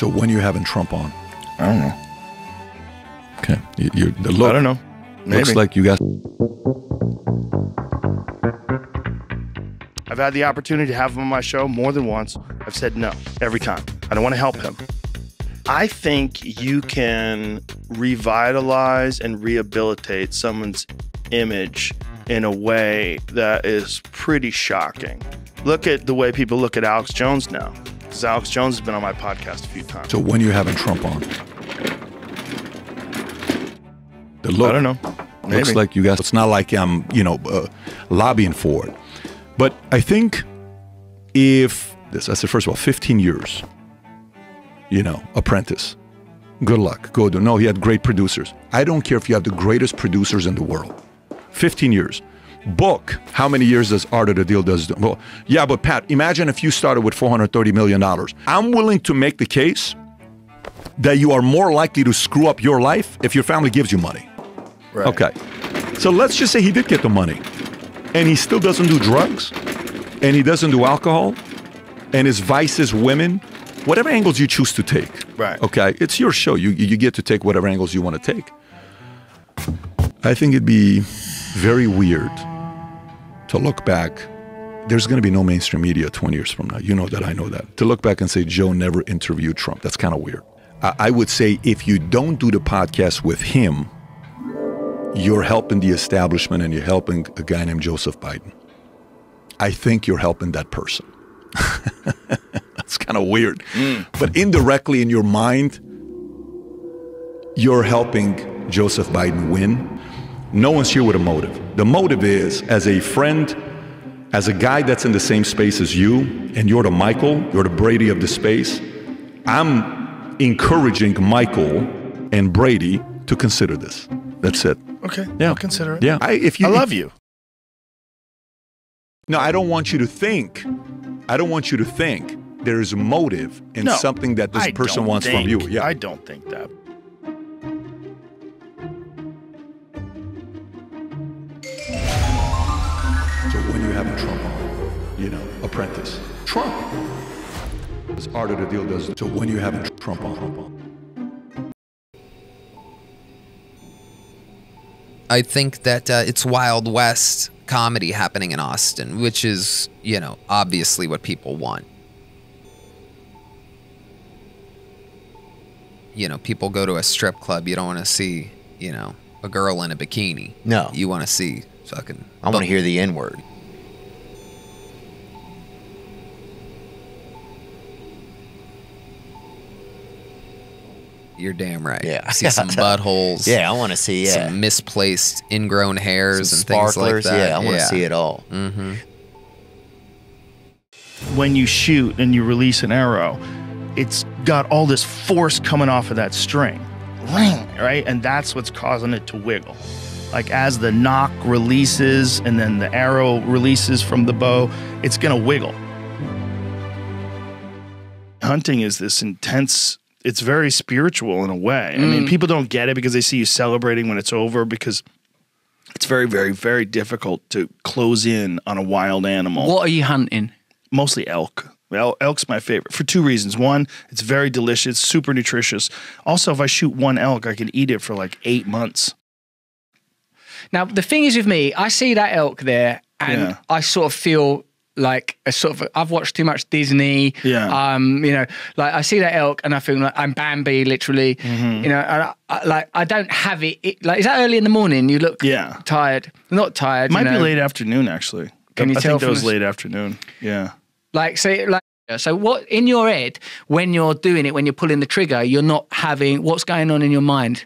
So when are you having Trump on? I don't know. Okay, you, you the look. I don't know. Looks like you got. I've had the opportunity to have him on my show more than once. I've said no every time. I don't want to help him. I think you can revitalize and rehabilitate someone's image in a way that is pretty shocking. Look at the way people look at Alex Jones now. Because Alex Jones has been on my podcast a few times. So when are you having Trump on? The look. I don't know. Looks like you guys. It's not like I'm, you know, uh, lobbying for it. But I think if this, I said, first of all, 15 years, you know, apprentice. Good luck. Go do. No, he had great producers. I don't care if you have the greatest producers in the world. 15 years. Book. How many years does Art of the Deal does? Well, yeah, but Pat, imagine if you started with 430 million dollars. I'm willing to make the case that you are more likely to screw up your life if your family gives you money. Right. Okay. So let's just say he did get the money and he still doesn't do drugs and he doesn't do alcohol and his vice is women, whatever angles you choose to take. Right. Okay. It's your show. You, you get to take whatever angles you want to take. I think it'd be very weird to look back. There's going to be no mainstream media 20 years from now. You know that. I know that. To look back and say Joe never interviewed Trump, that's kind of weird. I, I would say if you don't do the podcast with him, you're helping the establishment and you're helping a guy named Joseph Biden. I think you're helping that person. That's kind of weird. Hmm. But indirectly in your mind, you're helping Joseph Biden win. No one's here with a motive. The motive is as a friend, as a guy that's in the same space as you, and you're the Michael, you're the Brady of the space. I'm encouraging Michael and Brady to consider this. That's it. Okay. Yeah. I'll consider it. Yeah. I, if you, I love you. No, I don't want you to think. I don't want you to think there is a motive in No, something that this I person don't wants from you. Yeah. I don't think that. You having Trump on, you know, apprentice. Trump. It's harder to deal does. So when you having Trump on. I think that uh, it's Wild West comedy happening in Austin, which is, you know, obviously what people want. You know, people go to a strip club, you don't want to see, you know, a girl in a bikini. No. You want to see fucking. I want to hear the N word. You're damn right. Yeah. See some buttholes. Yeah, I want to see. Yeah, Some misplaced ingrown hairs Some and things like that. yeah, I want to see it all. Mm-hmm. when you shoot and you release an arrow, it's got all this force coming off of that string, Ring, right? And that's what's causing it to wiggle. Like as the nock releases and then the arrow releases from the bow, it's gonna wiggle. Hunting is this intense. It's very spiritual in a way. I mean, mm. people don't get it because they see you celebrating when it's over because it's very, very, very difficult to close in on a wild animal What are you hunting? mostly elk. Well, elk's my favorite for two reasons. One, it's very delicious, super nutritious. Also, if I shoot one elk, I can eat it for like eight months. Now, the thing is with me, I see that elk there and Yeah. I sort of feel like a sort of, I've watched too much Disney. Yeah. Um, you know, like I see that elk and I feel like I'm Bambi, literally. Mm-hmm. You know, and I, I, like I don't have it, it. Like, is that early in the morning? You look Yeah. tired. Not tired. Might you know. be late afternoon, actually. Can you I tell think that was late afternoon. Yeah. Like, say, like, so what in your head when you're doing it, when you're pulling the trigger, you're not having what's going on in your mind?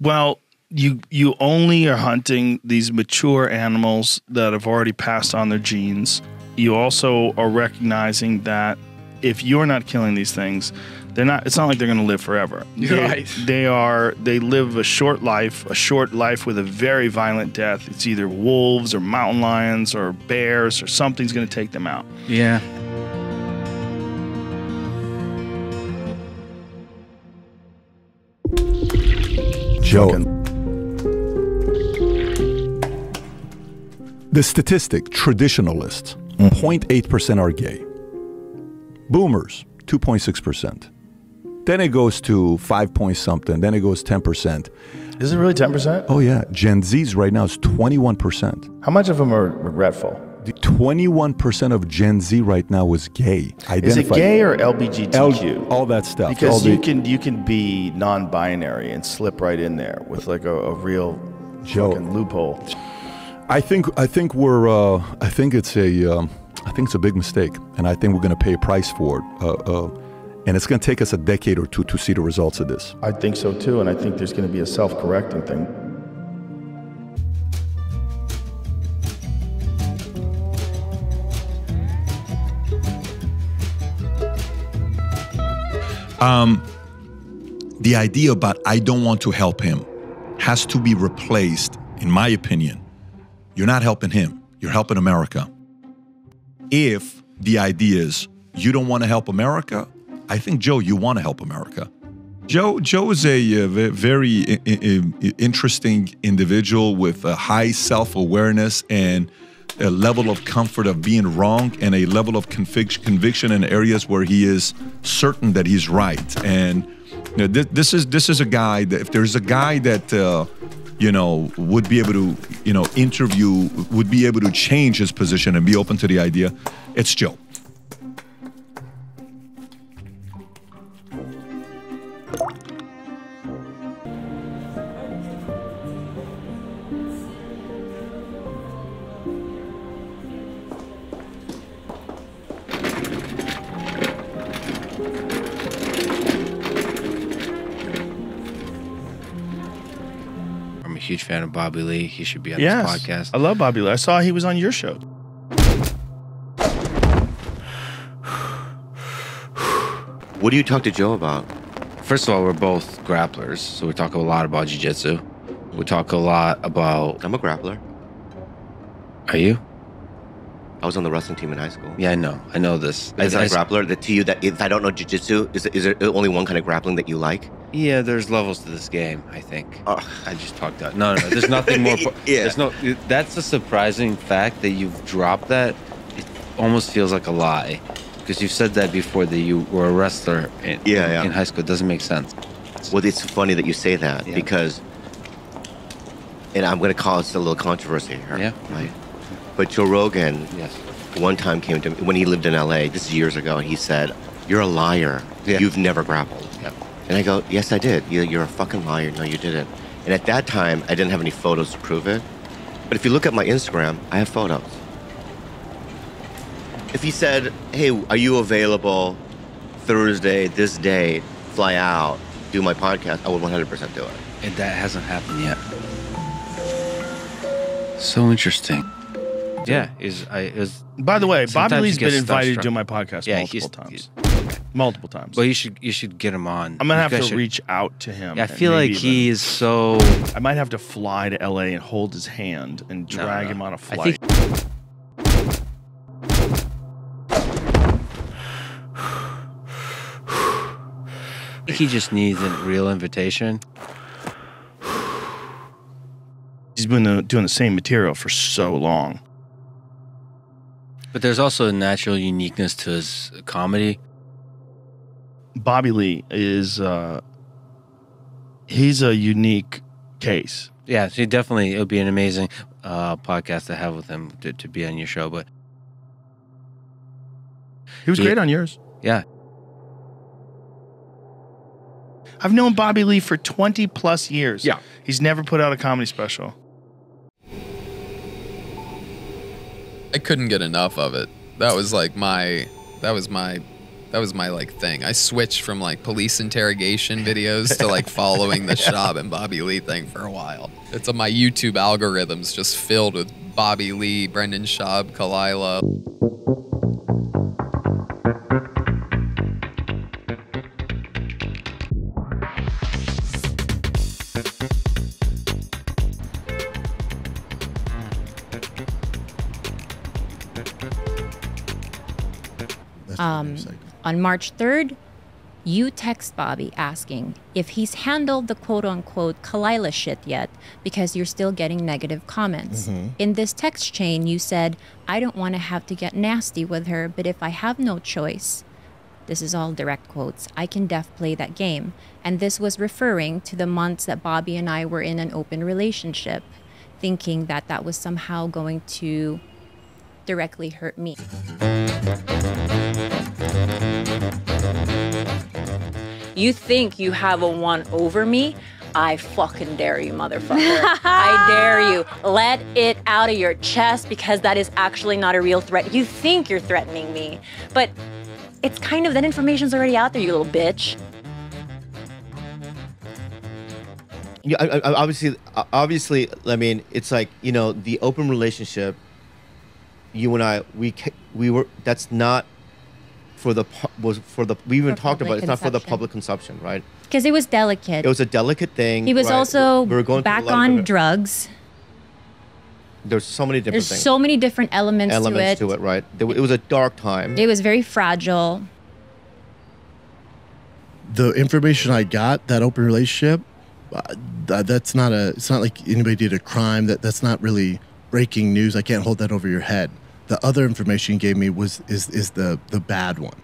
Well, you you only are hunting these mature animals that have already passed on their genes. You also are recognizing that if you're not killing these things, they're not. It's not like they're going to live forever. They, Right. They are. They live a short life, a short life with a very violent death. It's either wolves or mountain lions or bears or something's going to take them out. Yeah. Joe. The statistic, traditionalists, 0.8% are gay. Boomers, 2.6%. Then it goes to five point something. Then it goes ten percent. Is it really 10%? Oh yeah, Gen Z's right now is twenty one percent. How much of them are regretful? Twenty-one percent of Gen Z right now is gay. Is it Identified- gay or L- LBGTQ? all that stuff. because you can you can be non-binary and slip right in there with like a, a real Joe. fucking loophole. I think I think we're uh, I think it's a um, I think it's a big mistake, and I think we're going to pay a price for it. Uh, uh, and it's going to take us a decade or two to see the results of this. I think so too, and I think there's going to be a self-correcting thing. The idea about I don't want to help him has to be replaced, in my opinion. You're not helping him. You're helping America. If the idea is you don't want to help America, I think Joe, you want to help America. Joe, Joe is a, uh, very interesting individual with a high self-awareness and a level of comfort of being wrong and a level of convic- conviction in areas where he is certain that he's right. And this is this is a guy that if there's a guy that uh, you know would be able to you know interview would be able to change his position and be open to the idea, it's Joe. Huge fan of Bobby Lee. He should be on Yes, this podcast. I love Bobby Lee. I saw he was on your show. What do you talk to Joe about? First of all, we're both grapplers, so we talk a lot about jiu-jitsu. We talk a lot about. I'm a grappler. Are you? I was on the wrestling team in high school. Yeah, I know. I know this. Is I, that a grappler that to you that if I don't know jujitsu, is, is there only one kind of grappling that you like? Yeah, there's levels to this game. I think. Oh. I just talked out. No, no, no. There's nothing more. po- Yeah. There's no. That's a surprising fact that you've dropped that. It almost feels like a lie, because you've said that before that you were a wrestler in, Yeah, yeah. in high school. It doesn't make sense. Well, it's funny that you say that Yeah. because, and I'm going to cause a little controversy here. Yeah. Right. Mm-hmm. But Joe Rogan Yes. one time came to me when he lived in LA. This is years ago, and he said, "You're a liar. Yeah. You've never grappled." Yep. And I go, "Yes, I did. You- You're a fucking liar. No, you didn't." And at that time, I didn't have any photos to prove it. But if you look at my Instagram, I have photos. If he said, "Hey, are you available Thursday this day? Fly out, do my podcast," I would 100% do it. And that hasn't happened yet. So interesting. Yeah, is I is. By the way, Bobby Lee's been invited to do my podcast Yeah, multiple he's- times. Multiple times. Well, you should you should get him on. I'm gonna You have to should- reach out to him. Yeah, I feel like maybe he even- is so. I might have to fly to LA and hold his hand and drag no. him on a flight. I think he just needs a real invitation. He's been uh, doing the same material for so long. But there's also a natural uniqueness to his comedy. Bobby Lee is uh he's a unique case. Yeah, so definitely it would be an amazing uh, podcast to have with him to, to be on your show. But He was Yeah. great on yours. yeah, I've known Bobby Lee for 20 plus years. Yeah. He's never put out a comedy special. I couldn't get enough of it. That was like my that was my that was my like thing. I switched from like police interrogation videos to like following the Schaub and Bobby Lee thing for a while. It's on my YouTube algorithms just filled with Bobby Lee, Brendan Schaub, Khalyla. Um, on March 3rd, you text Bobby asking if he's handled the quote unquote Khalyla shit yet because you're still getting negative comments. Mm-hmm. In this text chain, you said, I don't want to have to get nasty with her, but if I have no choice, This is all direct quotes. I can def play that game. And this was referring to the months that Bobby and I were in an open relationship, thinking that that was somehow going to directly hurt me. You think you have a one over me? I fucking dare you, motherfucker. I dare you. Let it out of your chest because that is actually not a real threat. You think you're threatening me, but it's kind of that information's already out there, you little bitch. Yeah, I, I, obviously, obviously, I mean, it's like you know, the open relationship. You and I, we we were. That's not for the pu- was for the. We even For talked about it. It's not for the public consumption, right? Because it was delicate. It was a delicate thing. he was right? also we were going back on drugs. There's so many different There's things. so many different elements, elements to it. to it, right? There, it was a dark time. It was very fragile. the information I got, that open relationship, uh, th- that's not a. It's not like anybody did a crime. That that's not really breaking news. I can't hold that over your head. The other information you gave me was is is the the bad one.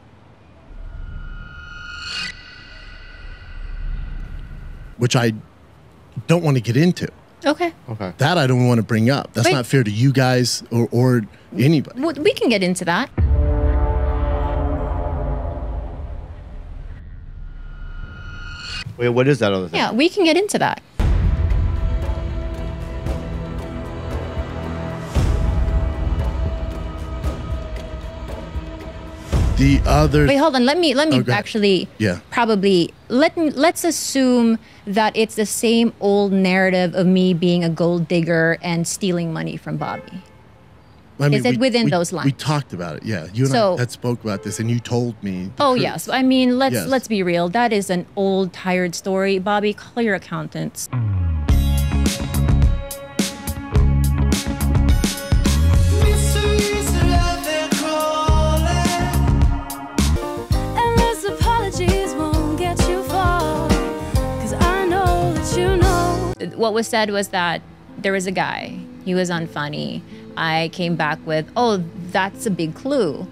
Which I don't want to get into. Okay. okay. That I don't want to bring up. That's Wait. not fair to you guys or or anybody. We can get into that. Wait, what is that other thing? Yeah, we can get into that. The other. Wait, hold on. Let me let me Oh, actually Yeah. probably let me, let's assume that it's the same old narrative of me being a gold digger and stealing money from Bobby. I Is it we- within we- those lines? We talked about it. Yeah, you and So- I had spoke about this, and you told me. Oh truth. yes, I mean let's Yes. let's be real. That is an old tired story. Bobby, call your accountants. What was said was that there was a guy. He was unfunny. I came back with, "Oh, that's a big clue."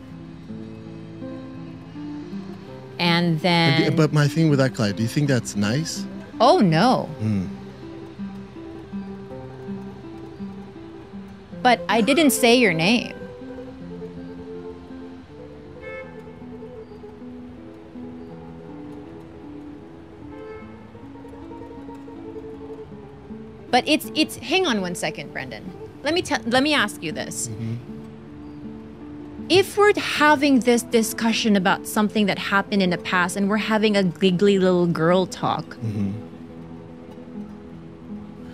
And then, But my thing with that, Clyde, do you think that's nice? oh no. Mm. But I didn't say your name. But it's it's hang on one second, Brendan. Let me tell let me ask you this. Mm-hmm. If we're having this discussion about something that happened in the past and we're having a giggly little girl talk, mm-hmm.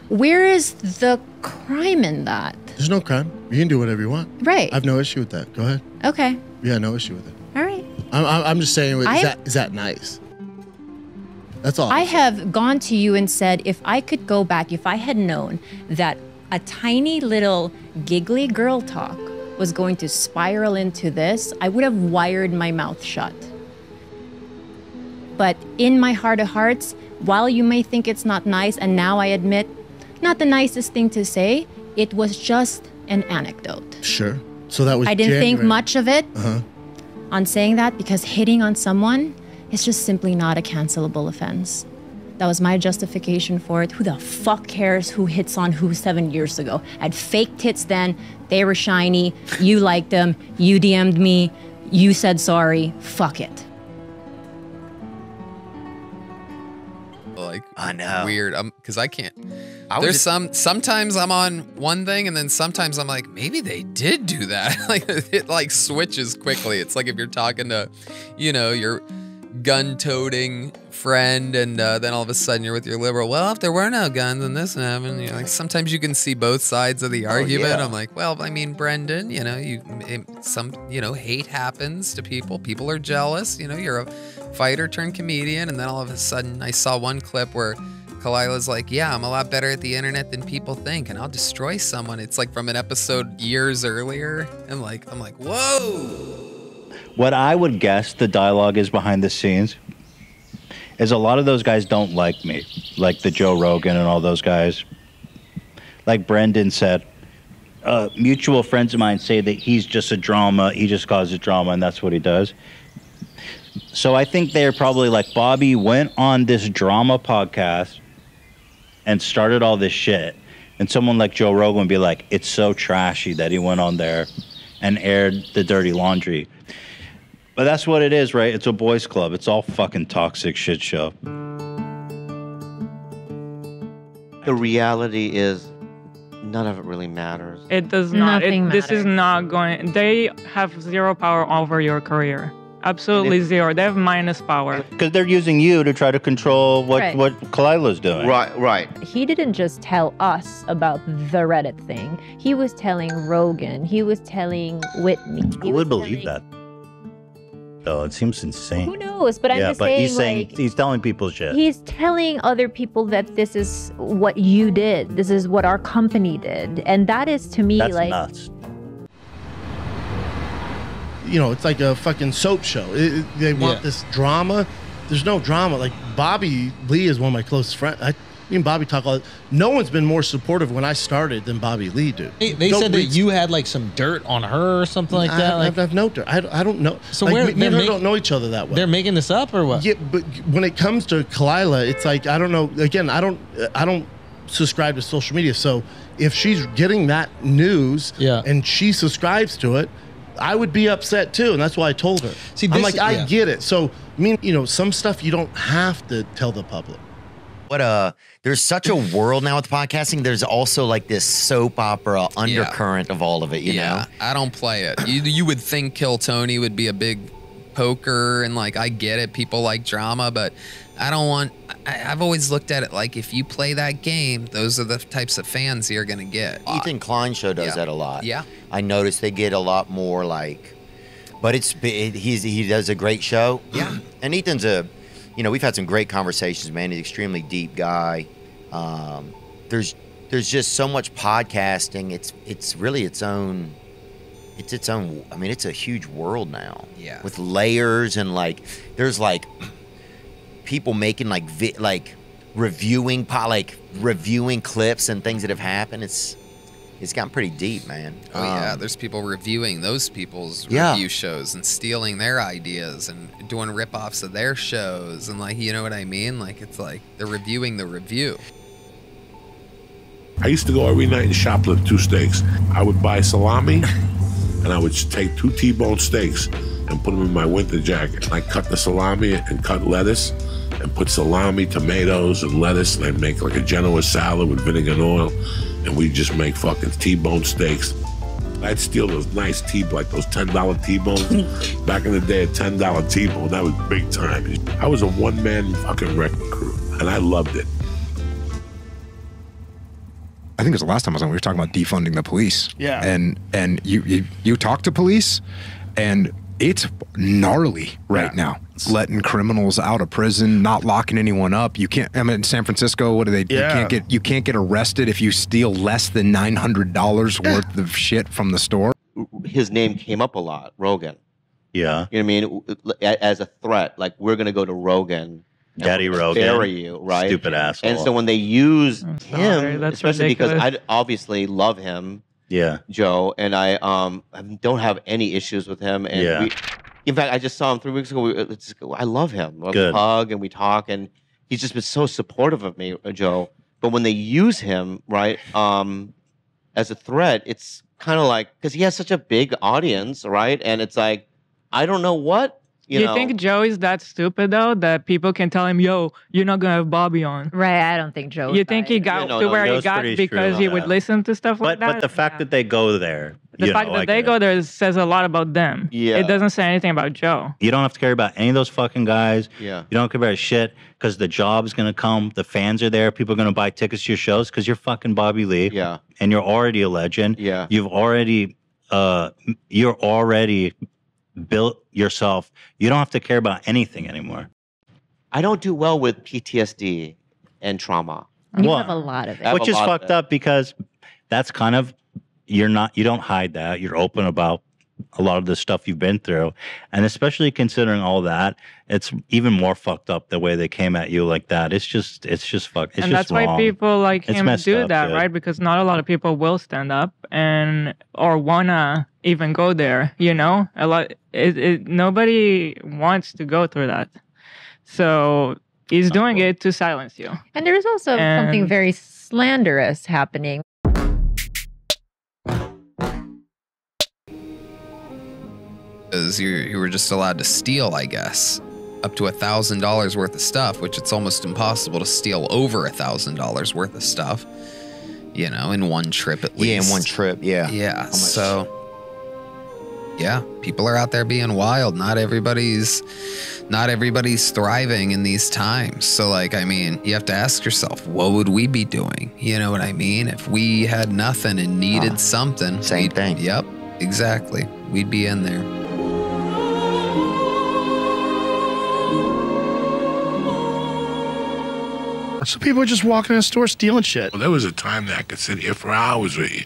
where is the crime in that? There's no crime. You can do whatever you want. Right. I have no issue with that. Go ahead. Okay. Yeah, no issue with it. All right. I'm, I'm I'm just saying, is I- that is that nice? That's all. I have gone to you and said, if I could go back, if I had known that a tiny little giggly girl talk was going to spiral into this, I would have wired my mouth shut. But in my heart of hearts, while you may think it's not nice, and now I admit, not the nicest thing to say, it was just an anecdote. Sure. So that was. I didn't think much of it Uh-huh. on saying that because hitting on someone is just simply not a cancelable offense. That was my justification for it. Who the fuck cares who hits on who seven years ago? I had fake tits then. They were shiny. You liked them. You DM'd me. You said sorry. Fuck it. like I know. weird. Um, because I can't. I There's just- some. Sometimes I'm on one thing, and then sometimes I'm like, maybe they did do that. like it like switches quickly. It's like if you're talking to, you know, your gun-toting friend, and uh, then all of a sudden you're with your liberal. Well, if there were no guns and this happened, you're like, sometimes you can see both sides of the argument. yeah. I'm like, well, I mean, Brendan, you know, you it- some, you know, hate happens to people. People are jealous. You know, you're a fighter turned comedian, and then all of a sudden, I saw one clip where Khalyla's like, "Yeah, I'm a lot better at the internet than people think, and I'll destroy someone." It's like from an episode years earlier, and like, I'm like, "Whoa!" What I would guess the dialogue is behind the scenes is a lot of those guys don't like me, like the Joe Rogan and all those guys. Like Brendan said, uh, mutual friends of mine say that he's just a drama, he just causes drama, and that's what he does. So I think they're probably like Bobby went on this drama podcast and started all this shit. And someone like Joe Rogan would be like, it's so trashy that he went on there and aired the dirty laundry. But that's what it is, right? It's a boys' club. It's all fucking toxic shit show. The reality is, none of it really matters. It does not. Nothing It, this is not going. They have zero power over your career. Absolutely zero. They have minus power. Because they're using you to try to control what, Right. what Khalyla's doing. Right, right. He didn't just tell us about the Reddit thing. He was telling Rogan. He was telling Whitney. He Who would believe that? Though it seems insane. Who knows? But I'm yeah, just but saying, he's saying like, he's telling people shit. He's telling other people that this is what you did. This is what our company did, and that is to me That's like nuts. you know, it's like a fucking soap show. It- it- they want Yeah. this drama. There's no drama. Like Bobby Lee is one of my closest friends. I, me and Bobby talk all. No one's been more supportive when I started than Bobby Lee, dude. They, they said that you had like some dirt on her or something like I that. have, like, I have no dirt. I, don't- I don't know. So like, where- me, me and her don't know each other that well. they're making this up or what? Yeah, but when it comes to Khalyla, it's like I don't know. Again, I don't. I don't subscribe to social media. So if she's getting that news, Yeah. and she subscribes to it, I would be upset too, and that's why I told her. See, I'm like, I yeah. get it. So I mean, you know, some stuff you don't have to tell the public. What uh there's such a world now with podcasting. There's also like this soap opera undercurrent of all of it, you yeah, know? I don't play it. You you would think Kill Tony would be a big poker and like I get it, people like drama, but I don't want. I, I've always looked at it like if you play that game, those are the types of fans you're gonna get. Ethan Klein show does Yeah. that a lot. Yeah. I noticed they get a lot more like but it's it, he's he does a great show. Yeah. And Ethan's a you know, we've had some great conversations, man. He's an extremely deep guy. Um, there's there's just so much podcasting. It's it's really its own it's its own I mean, it's a huge world now. Yeah. With layers and like there's like people making like vi- like reviewing po- like reviewing clips and things that have happened. It's it's gotten pretty deep, man. Oh yeah, Um, there's people reviewing those people's Yeah. review shows and stealing their ideas and doing rip-offs of their shows and like you know what I mean? Like it's like they're reviewing the review. I used to go every night and shoplift two steaks. I would buy salami, and I would take two T-bone steaks and put them in my winter jacket. And I cut the salami and cut lettuce, and put salami, tomatoes, and lettuce, and I'd make like a Genoa salad with vinegar and oil, and we'd just make fucking T-bone steaks. I'd steal those nice T, like those ten dollar T-bones. Back in the day, a ten dollar T-bone that was big time. I was a one man fucking wrecking crew, and I loved it. I think it was the last time I was on. We were talking about defunding the police. Yeah. And and you you, you talk to police, and it's gnarly right now. Letting criminals out of prison, not locking anyone up. You can't. I mean, in San Francisco, what do they? Yeah. You can't get you can't get arrested if you steal less than nine hundred dollars worth of shit from the store. His name came up a lot, Rogan. Yeah. You know what I mean? As a threat, like we're gonna go to Rogan. Daddy we're Rogan. Bury you, right? Stupid asshole. And so when they use him, sorry, that's especially because I obviously love him, Yeah. Joe, and I um don't have any issues with him. And Yeah. we, in fact, I just saw him three weeks ago. We, it's, I love him. We Good. hug and we talk, and he's just been so supportive of me, uh, Joe. But when they use him, right, um, as a threat, it's kind of like because he has such a big audience, right? And it's like I don't know what you, You, know. think Joe is that stupid though that people can tell him, "Yo, you're not gonna have Bobby on"? Right. I don't think Joe. You think he got no, to no, where he got because he would that. listen to stuff like But that? but the fact that they go there, the you fact know, I that they get go there says a lot about them. Yeah. It doesn't say anything about Joe. You don't have to care about any of those fucking guys. Yeah. You don't care about shit because the job's gonna come. The fans are there. People are gonna buy tickets to your shows because you're fucking Bobby Lee. Yeah. And you're already a legend. Yeah. You've already uh you're already built yourself. You don't have to care about anything anymore. I don't do well with PTSD and trauma. You Well, have a lot of it. Which is fucked up because that's kind of you're not you don't hide that. You're open about a lot of the stuff you've been through. And especially considering all that, it's even more fucked up the way they came at you like that. It's just it's just fucked. it's and just that's why people like It's him do up, that, dude. right? Because not a lot of people will stand up and or wanna even go there. You know, a lot. It, it nobody wants to go through that. So he's doing it to silence you. And there is also something very slanderous happening. Because you you were just allowed to steal, I guess, up to a thousand dollars worth of stuff, which it's almost impossible to steal over a thousand dollars worth of stuff. You know, in one trip at least. Yeah, in one trip. Yeah. Yeah. So. Yeah, people are out there being wild. Not everybody's, not everybody's thriving in these times. So, like, I mean, you have to ask yourself, what would we be doing? You know what I mean? If we had nothing and needed something, same thing. Yep, exactly. We'd be in there. So people are just walking in the store stealing shit. Well, there was a time that I could sit here for hours with you.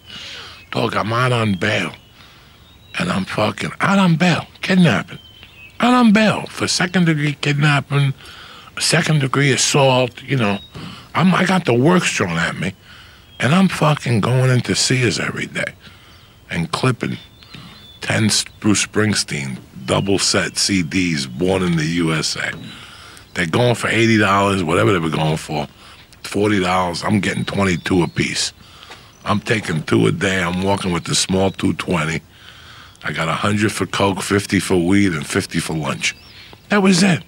Dog, I'm out on bail. And I'm fucking out on bail. Kidnapping. Out on bail for second degree kidnapping, second degree assault, you know. I'm I got the works thrown at me. And I'm fucking going into Sears every day and clipping 10 Bruce Springsteen double set CDs born in the USA. They're going for eighty dollars, whatever they were going for. Forty dollars. I'm getting twenty two a piece. I'm taking two a day. I'm walking with the small two twenty. I got a hundred for coke, fifty for weed, and fifty for lunch. That was it.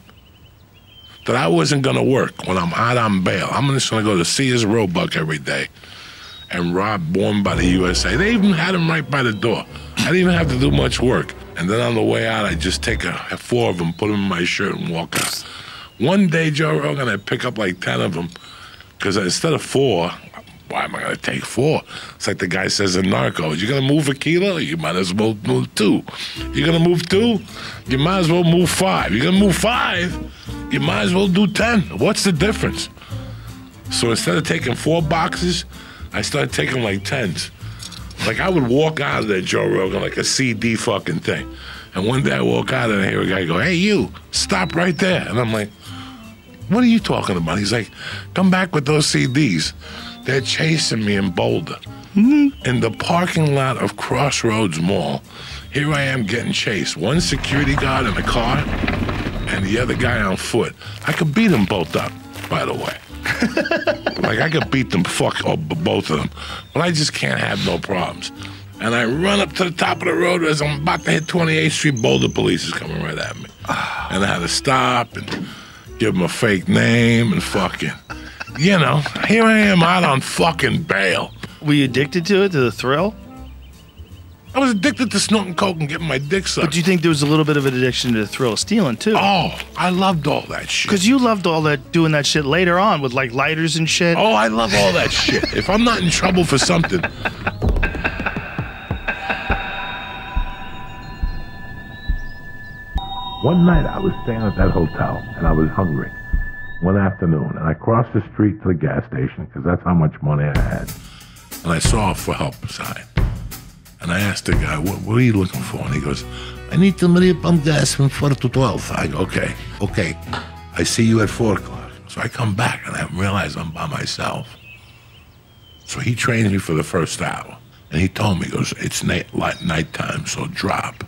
That I wasn't gonna work when I'm out on bail. I'm just gonna go to Sears Roebuck every day and rob Born by the USA. They even had him right by the door. I didn't even have to do much work. And then on the way out, I just take a, four of them, put them in my shirt, and walk out. One day, Joe Rogan, I pick up like 10 of them because instead of four, why am I going to take four? It's like the guy says in Narcos, you're going to move a kilo? You might as well move two. You're going to move two? You might as well move five. You're going to move five? You might as well do 10. What's the difference? So instead of taking four boxes, I started taking like tens. Like I would walk out of there, Joe Rogan, like a CD fucking thing. And one day I walk out and I hear a guy go, Hey, you, stop right there. And I'm like, What are you talking about? He's like, Come back with those CDs. They're chasing me in Boulder. Mm-hmm. In the parking lot of Crossroads Mall, here I am getting chased. One security guard in a car and the other guy on foot. I could beat them both up, by the way. like I could beat them fuck oh, b- both of them, but I just can't have no problems. And I run up to the top of the road as I'm about to hit 28th Street. Boulder police is coming right at me, and I had to stop and give him a fake name and fucking, you know, here I am out on fucking bail. Were you addicted to it, to the thrill? I was addicted to snorting coke and getting my dick sucked. But do you think there was a little bit of an addiction to the thrill of stealing too? Oh, I loved all that shit. Because you loved all that, doing that shit later on with like lighters and shit. Oh, I love all that shit. If I'm not in trouble for something, One night I was staying at that hotel and I was hungry. One afternoon, and I crossed the street to the gas station because that's how much money I had. And I saw a for help sign. And I asked the guy, what, what are you looking for? And he goes, I need to Maria pump gas from 4 to 12. I go, okay, okay. I see you at 4 o'clock. So I come back and I realize I'm by myself. So he trained me for the first hour. And he told me, he goes, it's night, nighttime, so drop.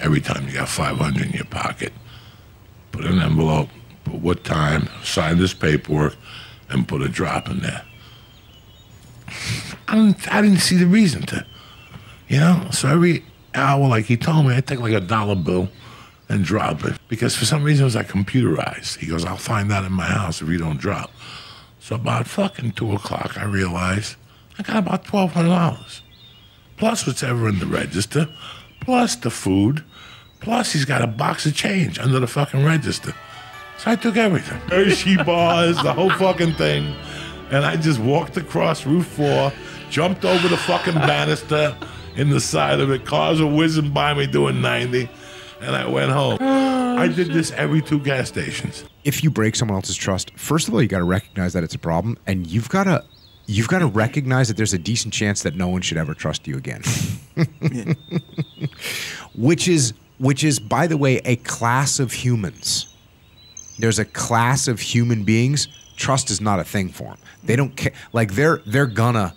Every time you got 500 in your pocket, put an envelope, put what time, sign this paperwork, and put a drop in there. I didn't, I didn't see the reason to, you know? So every hour, like he told me, I take like a dollar bill and drop it. Because for some reason it was like computerized. He goes, I'll find that in my house if you don't drop. So about fucking two o'clock, I realized I got about twelve hundred dollars. Plus what's ever in the register, plus the food, plus he's got a box of change under the fucking register. So I took everything. Hershey bars, the whole fucking thing. And I just walked across Route 4, jumped over the fucking banister in the side of it. Cars were whizzing by me doing 90. And I went home. Oh, I did this every two gas stations. if you break someone else's trust, first of all, you got to recognize that it's a problem, and you've got to you've got to recognize that there's a decent chance that no one should ever trust you again. which is which is by the way a class of humans. There's a class of human beings. Trust is not a thing for them. They don't care. Like they're they're gonna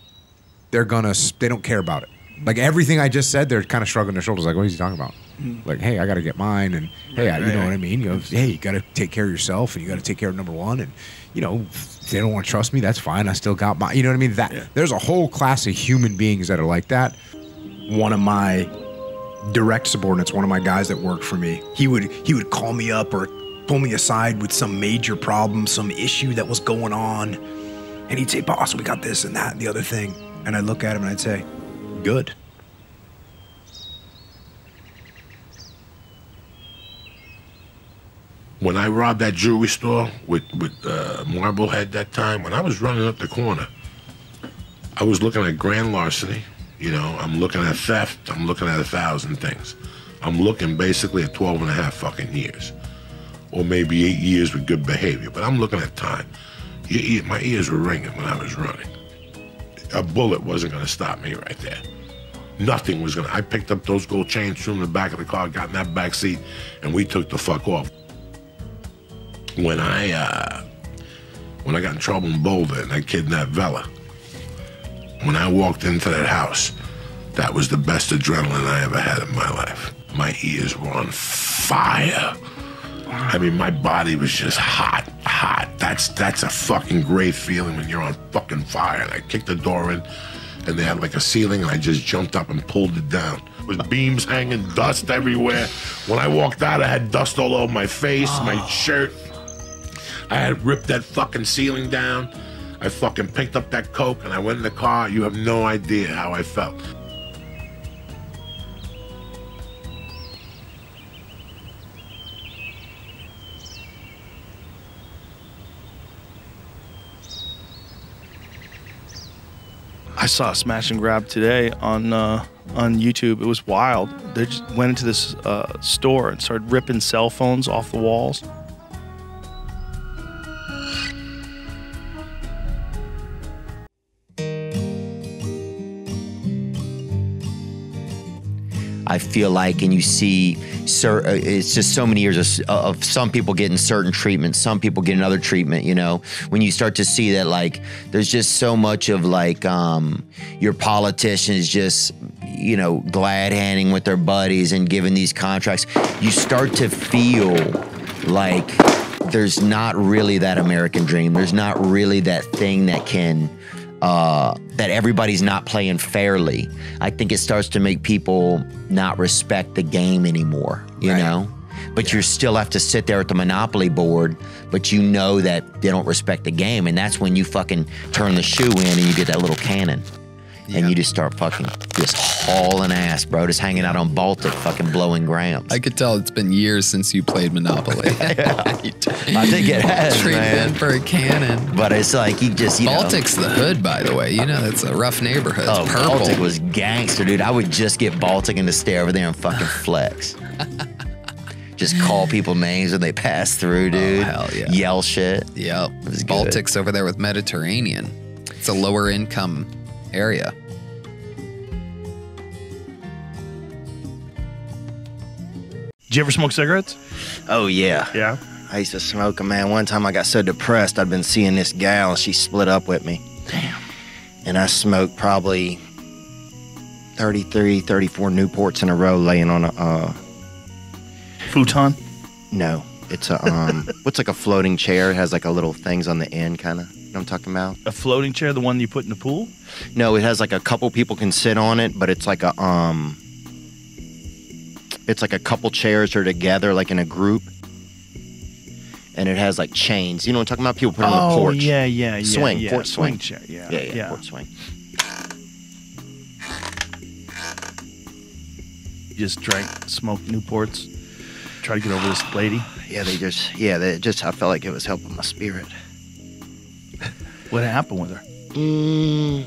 they're gonna they don't care about it. Like everything I just said, they're kind of shrugging their shoulders, like, "What is he talking about?" Mm. Like, "Hey, I got to get mine," and "Hey, I, you right, know right. what I mean?" You know, "Hey, you got to take care of yourself, and you got to take care of number one." And you know, they don't want to trust me. That's fine. I still got my. You know what I mean? That there's a whole class of human beings that are like that. One of my direct subordinates, one of my guys that worked for me, he would he would call me up or pull me aside with some major problem, some issue that was going on, and he'd say, "Boss, we got this and that and the other thing," and I'd look at him and I'd say, "Good." When I robbed that jewelry store with with uh, Marblehead that time, when I was running up the corner, I was looking at grand larceny. You know, I'm looking at theft. I'm looking at a thousand things. I'm looking basically at 12 and a half fucking years, or maybe eight years with good behavior. But I'm looking at time. My ears were ringing when I was running. A bullet wasn't going to stop me right there. Nothing was going to. I picked up those gold chains, from the back of the car, got in that back seat, and we took the fuck off when I uh, when I got in trouble in Boulder and I kidnapped Vela. When I walked into that house, that was the best adrenaline I ever had in my life. My ears were on fire. I mean, my body was just hot, hot. That's that's a fucking great feeling when you're on fucking fire. And I kicked the door in, and they had like a ceiling, and I just jumped up and pulled it down. With beams hanging, dust everywhere. When I walked out, I had dust all over my face, my shirt. I had ripped that fucking ceiling down. I fucking picked up that coke and I went in the car. You have no idea how I felt. I saw a smash and grab today on uh, on YouTube. It was wild. They just went into this uh, store and started ripping cell phones off the walls. I feel like, and you see, cer- uh, it's just so many years of, of some people getting certain treatment, some people getting other treatment. You know, when you start to see that, like, there's just so much of like um, your politicians just, you know, glad handing with their buddies and giving these contracts. You start to feel like there's not really that American dream. There's not really that thing that can uh, that everybody's not playing fairly. I think it starts to make people not respect the game anymore, you know? But you still have to sit there at the Monopoly board, but you know that they don't respect the game. And that's when you fucking turn the shoe in and you get that little cannon. And you just start fucking just hauling ass, bro. Just hanging out on Baltic, fucking blowing grams. I could tell it's been years since you played Monopoly. I think it has, Trading man. for a cannon. But it's like you just, you know. Baltic's the hood, by the way. You know, that's a rough neighborhood. It's Oh, purple. Baltic was gangster, dude. I would just get Baltic and to stay over there and fucking flex. just call people names when they pass through, oh, dude. hell yeah. Yell shit. Yep. was good. Baltic's over there with Mediterranean. It's a lower income area. Did you ever smoke cigarettes? Oh yeah. Yeah. I used to smoke them, man. One time I got so depressed, I'd been seeing this gal, and she split up with me. Damn. And I smoked probably 33, 34 Newports in a row, laying on a uh, futon. No, it's a um, what's like a floating chair? It has like a little things on the end, kind of. You know what I'm talking about? A floating chair, the one you put in the pool? No, it has like a couple people can sit on it, but it's like a um, it's like a couple chairs are together, like in a group, and it has like chains. You know what I'm talking about? People put it on the Oh, porch. yeah, yeah, yeah, Swing, yeah. porch swing. Swing chair, yeah, yeah, yeah, yeah. porch swing. You just drank, smoked Newports, try to get over this lady. Yeah, they just, yeah, they just. I felt like it was helping my spirit. What happened with her? Mm,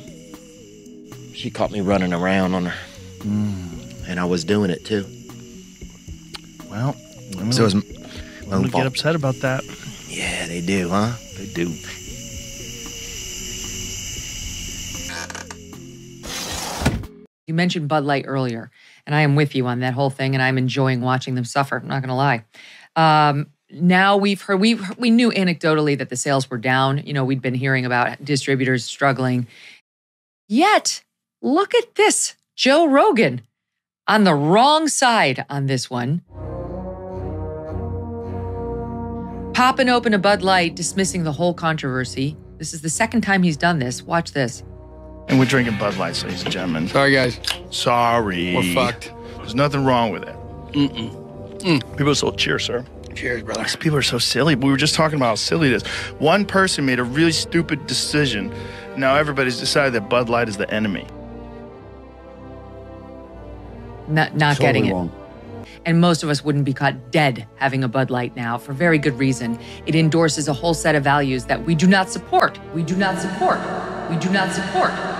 she caught me running around on her, and I was doing it too. Well, women, So it was m- women get upset about that. Yeah, they do, huh? They do. You mentioned Bud Light earlier, and I am with you on that whole thing, and I'm enjoying watching them suffer. I'm not going to lie. Um, now we've heard we we knew anecdotally that the sales were down. You know, we'd been hearing about distributors struggling. Yet, look at this Joe Rogan on the wrong side on this one. Popping open a Bud Light, dismissing the whole controversy. This is the second time he's done this. Watch this. And we're drinking Bud Lights, ladies and gentlemen. Sorry, guys. Sorry. We're fucked. There's nothing wrong with it. Mm-mm. Mm. People are so cheers, sir. Cheers, brother. People are so silly. We were just talking about how silly it is. One person made a really stupid decision. Now everybody's decided that Bud Light is the enemy. Not, not Totally getting it. wrong. And most of us wouldn't be caught dead having a Bud Light now for very good reason. It endorses a whole set of values that we do not support. We do not support. We do not support.